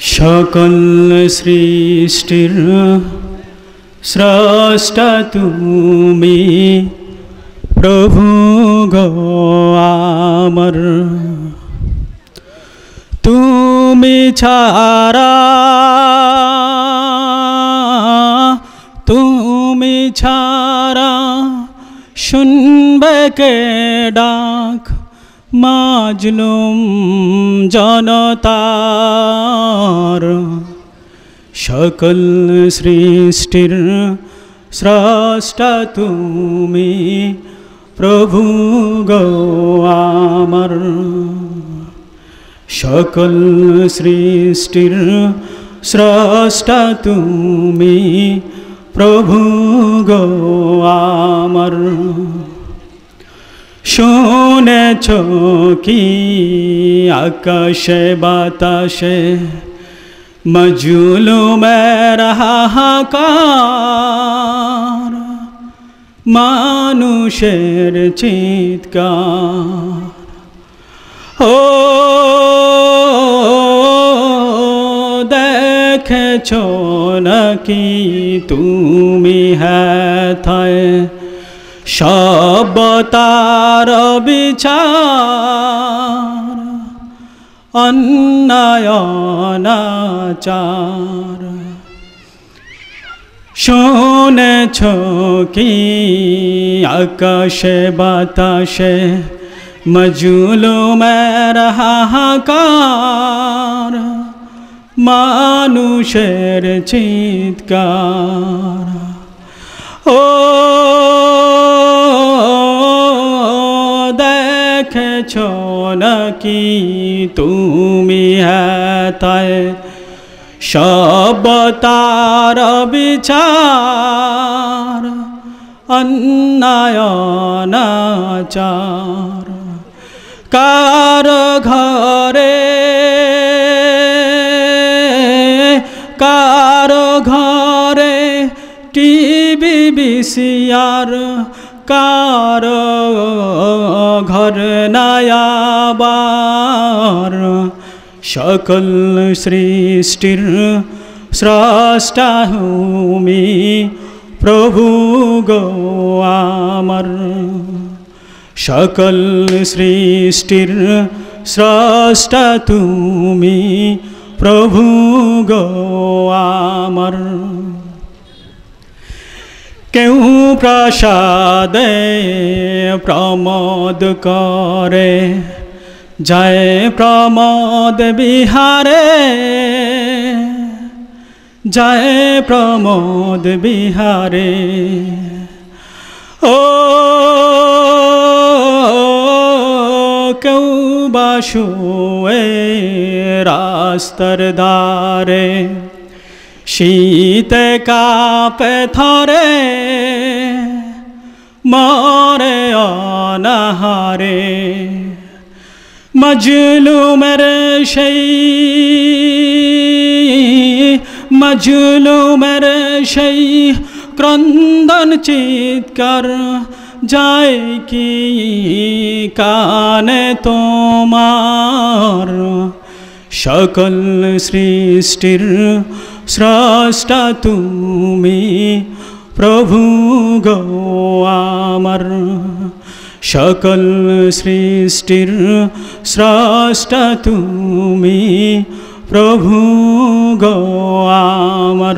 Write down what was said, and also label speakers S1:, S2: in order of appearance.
S1: সকল সৃষ্টির স্রষ্টা তুমি। প্রভু গো আমার। তুমি ছাড়া তুমি ছাড়া শুনবে কে ডাক? মাজলুম জনতার সকল সৃষ্টির স্রষ্টা তুমি প্রভু গো আমার। সকল সৃষ্টির স্রষ্টা তুমি প্রভু আমার। শুনেছ কি আকাশে বাতাসে মজুলুমের হাহাকার মানুষের চিৎকার ও দেখেছ নাকি তুমি হ্যাথায় সব তার বিচার অন্যায়নাচার। শুনেছ কি আকাশে বাতাসে মজুলুমের হাহাকার? মানুষের চিৎকার। ও দেখেছ নাকি তুমি হ্যাতায় সব তার বিচার অন্যায়নাচার কার ঘরে কার ঘরে টিভি বিসিয়ার কার ঘর নায়াবার। সকল সৃষ্টির স্রষ্টা হুমি প্রভু গো আমার। সকল সৃষ্টির স্রষ্টা তুমি, প্রভু গো আমার। কেউ প্রসাদে প্রমোদ করে। জয় প্রমোদ বিহারে। জয় প্রমোদ বিহারে। ও কেউ বাসুয়ে রাস্তর দ্বারে। শীতে কাপে থরে মরে অনাহারে। মজলুমের সেই মজলুমের সেই ক্রন্দন চিৎকার যায় কি কানে তোমার? সকল সৃষ্টির স্রষ্টা তুমি প্রভু গো আমার সকল সৃষ্টির স্রষ্টা তুমি প্রভু গো আমার